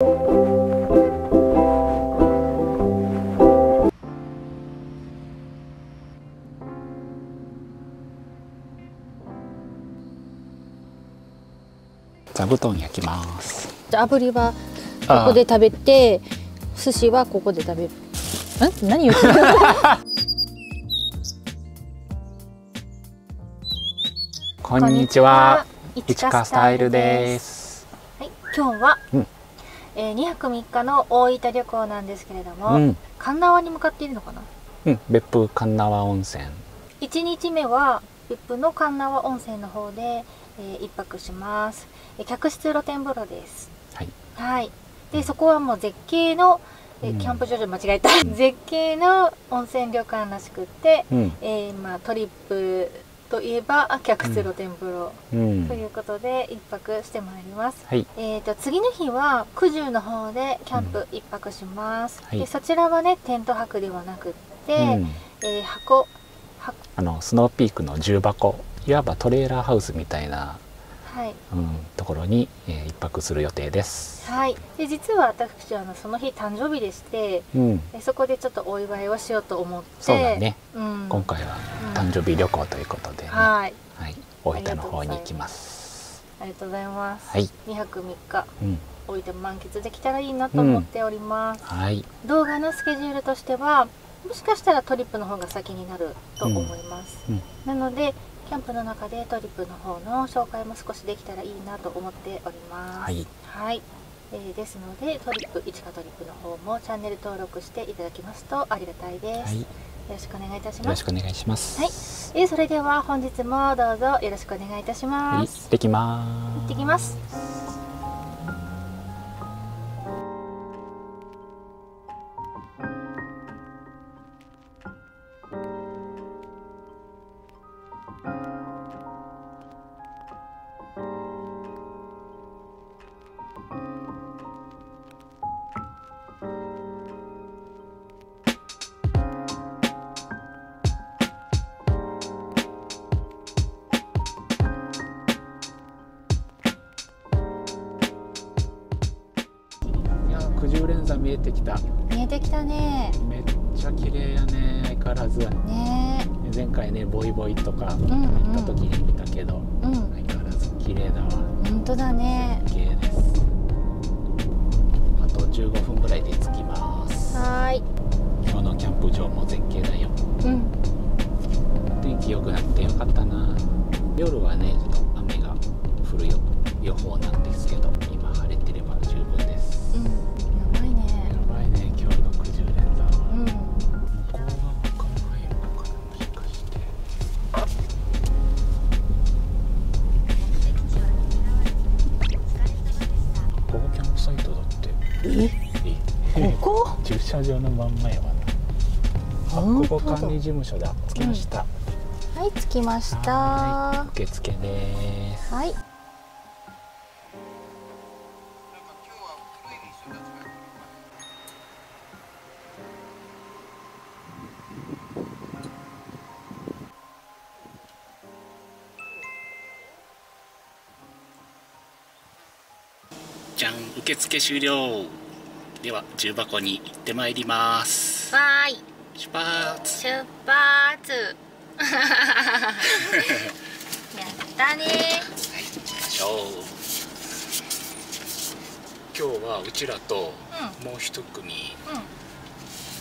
座布団焼きます。じゃあ炙りはここで食べて寿司はここで食べる。ん何言ってる こんにちは。いちかスタイルです。はい、今日は、うんえー、2泊3日の大分旅行なんですけれども、うん、神奈川に向かっているのかな？うん、別府神奈川温泉。1日目は別府の神奈川温泉の方で、えー、1泊します、えー客室露天風呂です。はい。はい。でそこはもう絶景の、えキャンプ場で間違えた。絶景の温泉旅館らしくって、うん。えーまあ、トリップといえばあ客室露天風呂うん。ということで1泊してまいります、はい。えー、と次の日は九十の方でキャンプ1泊します、はい。でそちらはねテント泊ではなくって、うん、えー箱箱あのスノーピークの重箱いわばトレーラーハウスみたいな、はい。うん、ところに、えー一泊する予定です、はい、で実は私あのその日誕生日でしてうん、でそこでちょっとお祝いをしようと思ってそうだね。うん、今回はうん誕生日旅行ということでね、ははい。い、大分の方に行きます。ありがとうございます、はい、2泊3日うん、大分満喫できたらいいなと思っております、はい、動画のスケジュールとしてはもしかしたらトリップの方が先になると思います、うん。なのでキャンプの中でトリップの方の紹介も少しできたらいいなと思っております。はい、はい、えーですのでトリップ一かトリップの方もチャンネル登録していただきますとありがたいです、はい、よろしくお願いいたしよろますしくお願いします。はい。えーそれでは本日もどうぞよろしくお願いいたしはい、ます、行ってきます。行ってきますてきた。見えてきたね。めっちゃ綺麗やね。相変わらず。ね。前回ねボイボイとかうんうん。行った時に見たけど、うん。相変わらず綺麗だわ。本当だね。絶景です。あと15分ぐらいで着きます。はーい。今日のキャンプ場も絶景だよ。うん。天気良くなってよかったな。夜はねちょっと雨が降るよ予報なんですけど今晴れてれば十分です。うんこ駐車場のまんここ管理事務所だ。着きました、はい着きました。はは受付です。い。じゃん受付終了では重箱に行ってまいります。わーい。出発。出発。やったね。はい行きましょ。う今日はうちらともう一組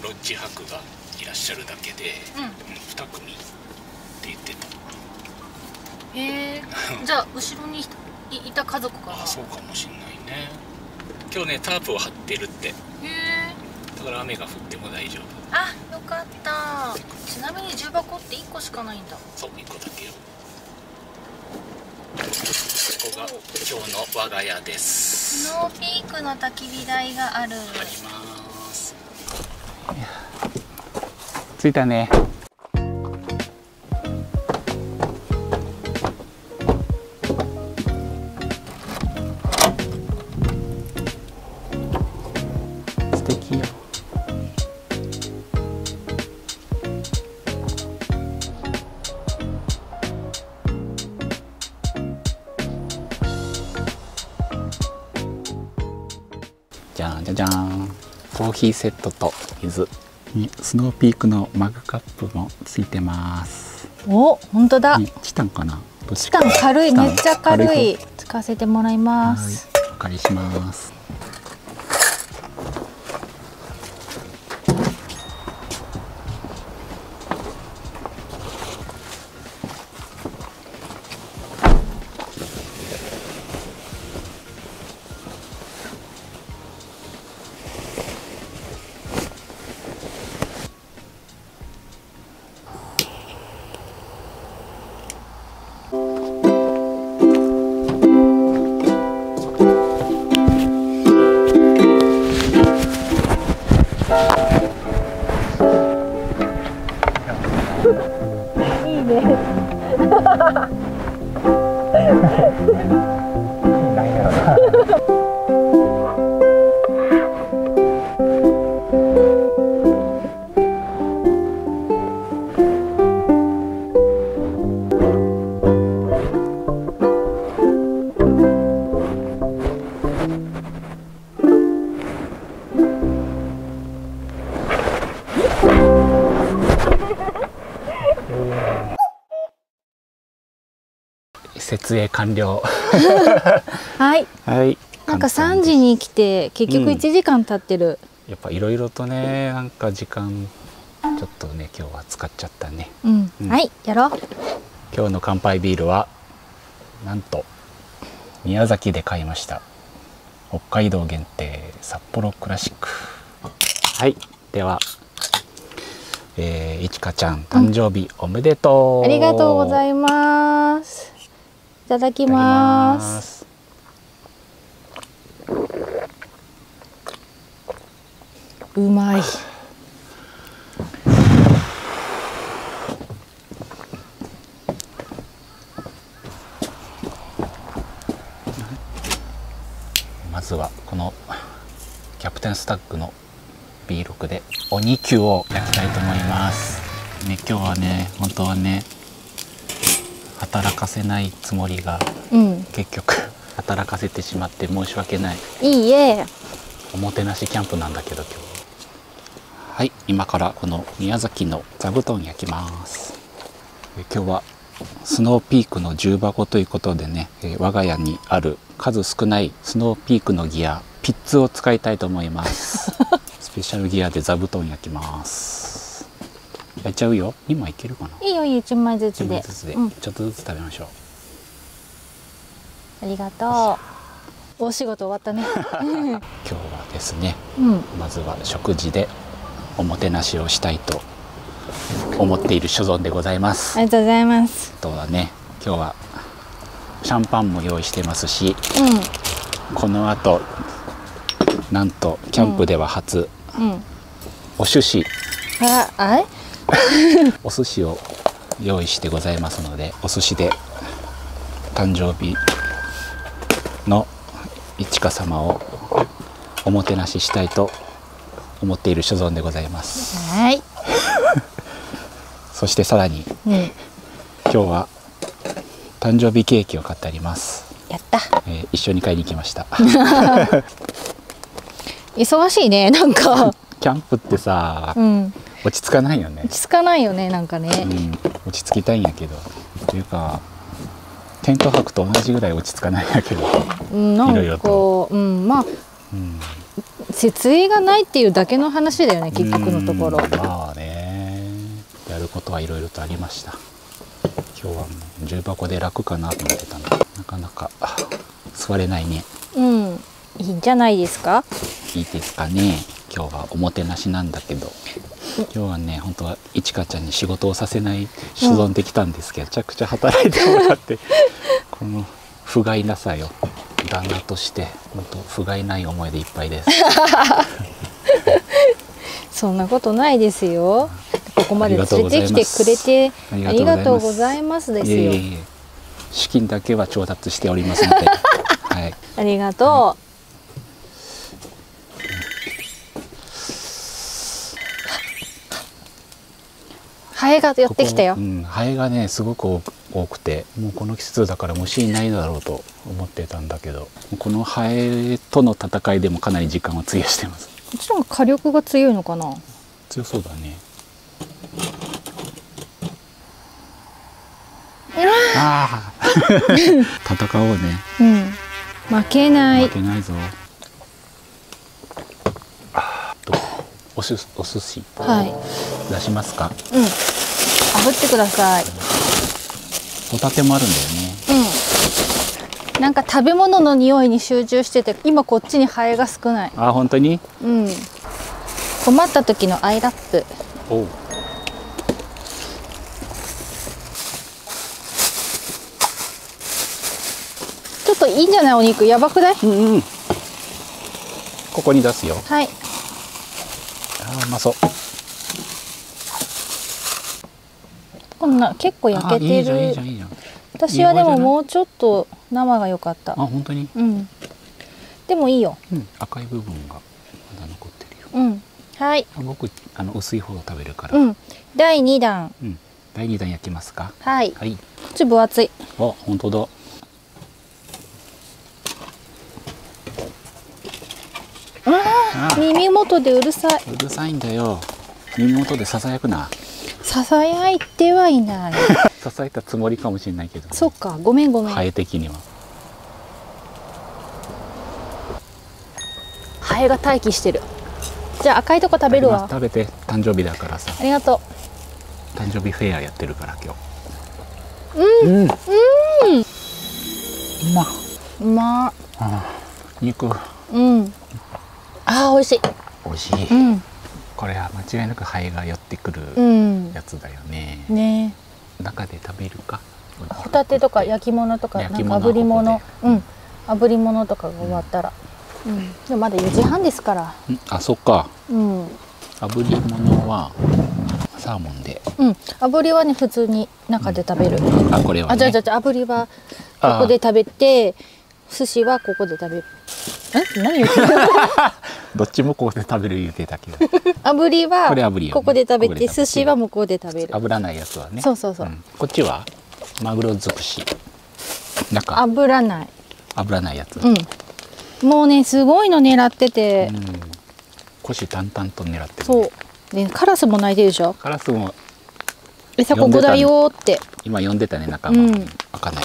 ロッジ泊がいらっしゃるだけで、うん。うんうん、2組って言ってた。へえ。じゃあ後ろにいいた家族かなあそうかもしんないね今日ねタープを張ってるって。へえ。だから雨が降っても大丈夫。あよかった。ちなみに重箱って1個しかないんだ。そう1個だけよ。ここが今日の我が家です。スノーピークの焚き火台がある。あります。着いたねヒーセットと水にスノーピークのマグカップもついてます。お本当だ。にチタンかな？チタン軽い。めっちゃ軽軽い使わせてもらいます。はいお借りしますいいね。設営完了。はい。はい。なんか3簡単です。時に来て結局うん。1時間経ってる。やっぱいろいろとねなんか時間ちょっとね今日は使っちゃったね。うん、うん。はい。やろう。今日の乾杯ビールはなんと宮崎で買いました。北海道限定札幌クラシック。はい。ではえー、いちかちゃん誕生日おめでとう、ありがとうございますいただきます。すうまい。まずはこのキャプテンスタッグの B6 で鬼球を焼きたいと思います。ね今日はね本当はね働かせないつもりがうん。結局働かせてしまって申し訳ない。いいえ。おもてなしキャンプなんだけど今日。はい今からこの宮崎の座布団焼きます。え今日はスノーピークの重箱ということでねえ我が家にある数少ないスノーピークのギアピッツを使いたいと思います。スペシャルギアで座布団焼きます焼いちゃうよ。2枚いけるかな？いいよいいよ。1枚ずつ1で枚ずつで、うん、ちょっとずつ食べましょう。ありがとう。お仕事終わったね。今日はですねうん。まずは食事でおもてなしをしたいと思っている所存でございます。ありがとうございます。あとはね今日はシャンパンも用意してますしこの後なんとキャンプでは初、うん。うん。お寿司。ああれ？お寿司を用意してございますのでお寿司で誕生日のいちか様をおもてなししたいと思っている所存でございます。はい。そしてさらにうん。今日は誕生日ケーキを買ってあります、やった。えー一緒に買いに行きました。忙しいねなんか。キャンプってさうん落ち着かないよね。落ち着かないよねなんかうねん。落ち着きたいんやけど。というかテント泊と同じぐらい落ち着かないんやけど、うんないんかろいろと。こううんまあうん、設営がないっていうだけの話だよね結局のところ。うんまあね。やることはいろいろとありました。今日はもう重箱で楽かなと思ってたの。なかなかあ座れないね。うん。いいんじゃないですか？いいですかね。今日はおもてなしなんだけど今日はね本当はいちかちゃんに仕事をさせない所存できたんですけど、めちゃくちゃ働いてもらって この不甲斐なさよ旦那として本当不甲斐ない思いでいっぱいです。そんなことないですよ。ここまで連れてきてくれてあありりがとうございいますですよ。資金だけは調達しておりますので。はい。ありがとうハエが寄ってきたよ。うん、ハエがねすごく多多くてもうこの季節だから虫いないだろうと思ってたんだけどこのハエとの戦いでもかなり時間を費やしてます。こっちの火力が強いのかな？強そうだね。ああ 戦おうね。うん。負けない。負けないぞあーとおすお寿司はい。出しますか？うん。炙ってください。ホタテもあるんだよね。うん。なんか食べ物の匂いに集中してて今こっちにハエが少ない。あ本当に？うん。困った時のアイラップ。おう。ちょっといいんじゃない？お肉。やばくない？うんうん。ここに出すよ。はいまそう。こんな結構焼けてる。私はでももうちょっと生が良かった。あ本当に？うん。でもいいよ。うん。赤い部分がまだ残ってるよ。うん。はい。あ僕あの薄い方を食べるから、うん。第2弾。うん。第二弾焼きますか？はい。こはい。っち分厚い。あ本当だあー耳元でうるさい。うるさいんだよ。耳元でささやくな。ささやいてはいない。ささやいたつもりかもしれないけど。そっか。ごめんごめん、ハエ的には。ハエが待機してる。じゃあ赤いとこ食べるわ。食べて。誕生日だからさ。ありがと誕生日フェアやってるから今日。うん。うん。うまっううま。あー肉。うんあー美味しい。美味しい、うん。これは間違いなくハエが寄ってくるうん。やつだよね、ね。中で食べるか？ホタテとか焼き物とかなんか炙り物。うん。炙り物とかが終わったら、うん、でもまだ4時半ですから。ん。あそっか。うん。炙り物はサーモンで。うん。炙りはね普通に中で食べる、あこれは、ね、あじゃあじゃあじゃあ炙りはここで食べて寿司はここで食べる。え？何言ってる どっちもここで食べる言うてたけど。炙りはこれ炙りよね。ここで食べて寿司は向こうで食べる。油ないやつはね。そうそうそう。ん。こっちはマグロ尽くし。中。油ない。油ないやつ、うん。もうねすごいの狙ってて、うん。虎視眈々と狙ってるそう。でカラスも鳴いてるでしょ？カラスも。餌ここだよーって。今呼んでたね仲間、うん。開かない。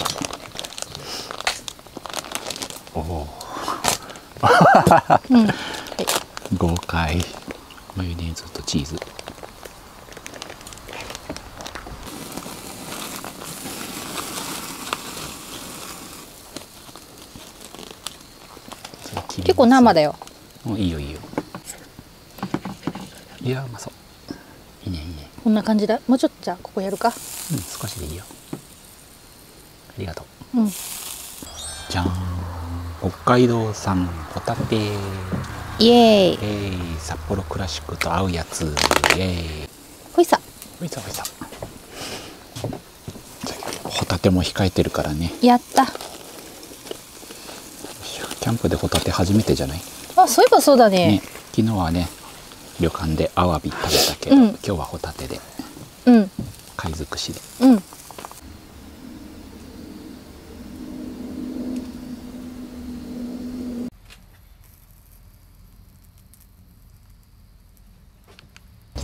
おおうん豪快マヨネーズとチーズ。結構生だよ。もういいよいいよ。いやうまそう。いいねいいね。こんな感じだ。もうちょっとじゃあここやるか。うん少しでいいよ。ありがとう。うん。じゃーん。北海道産ホタテイエーイえー、札幌クラシックと合うやつ。イエーイほいさほいさ。ほいさホタテも控えてるからね。やった。キャンプでホタテ初めてじゃない？あそういえばそうだね。ね。昨日はね旅館でアワビ食べたけど、うん。今日はホタテで。うん。貝尽くしで。うん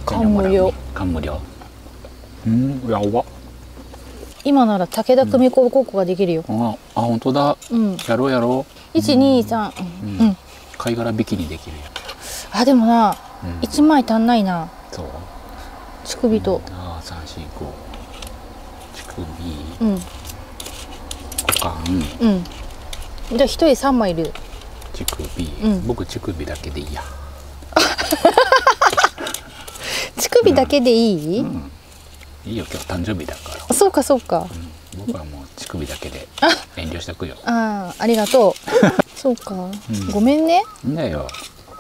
感無量感無量うんやば。今なら武田久美子高校ができるよ。ああ本当だ。うん。やろうやろ一二三う、うん。うん。貝殻引きにできるよ、あでもなうん。一枚足んないな。そう。乳首と。ああ三四五。乳首。うん。股間。うん。じゃあ一人三枚いる。乳首、うん。僕乳首だけでいいや乳首だけでいい、うん。いいよ今日誕生日だから。あそうかそうか。うん。僕はもう乳首だけで遠慮しとくよ。ああありがとう。そうか、ん。ごめんね。いいんだよ。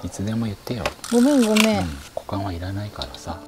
いつでも言ってよ、ごめんごめん、股間はいらないからさ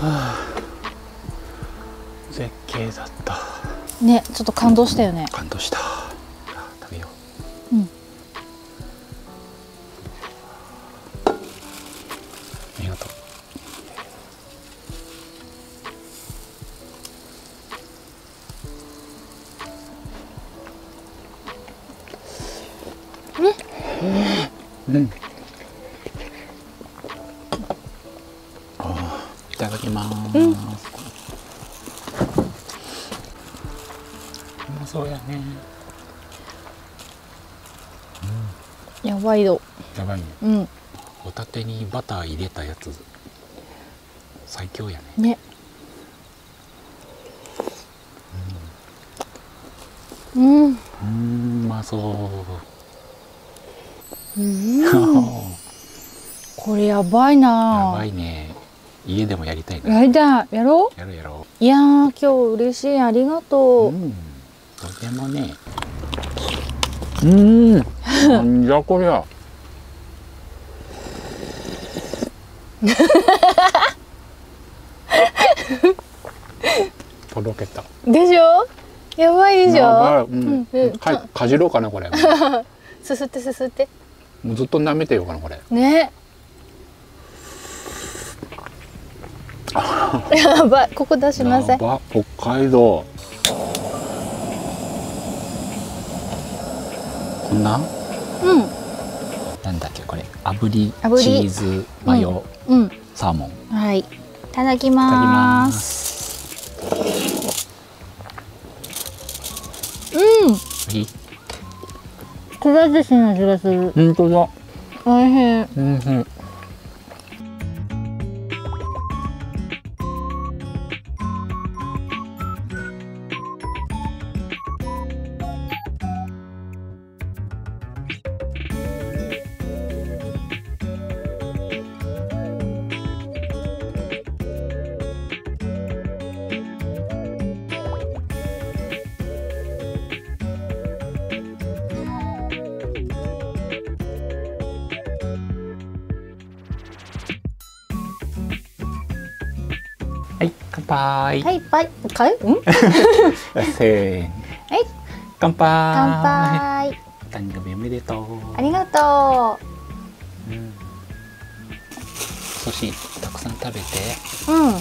あ、絶景だった。ねちょっと感動したよね。感動した。食べよう。うん。ありがとう。うん。あばいよやばいね。うん。ホタテにバター入れたやつ最強やね。ね。うん。うーんうまそう。うん。や これやばいな。ばいね。家でもやりたいね。やりたい。やろやろうやろう。いやー今日嬉しい。ありがうとう、うん。とてもね。うーんなんじゃこりゃ。とろけた。でしょ？やばいでしょ？うんうん。うん。かかじろうかなこれ。すすってすすって。もうずっと舐めてようかなこれ。ね。やばい。ここ出しなさいやば北海道。こんなうん。なんだっけこれ。炙り炙り。チーズマヨ、うん。サーモン。いはい。いただきただきまます。うん。いい。くら寿司の味がする。本当だ。おいしい。うんうんはい乾杯、はいバイかいうん？せーの。はい。乾杯。乾杯。誕生日おめでとう。ありがとう。ん。寿司たくさん食べて。ううん